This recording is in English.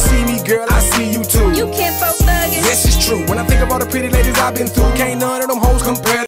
see me, girl, I see you too. You can't folk thuggin'. Yes, it's true. When I think of all the pretty ladies I've been through, can't none of them hoes compare.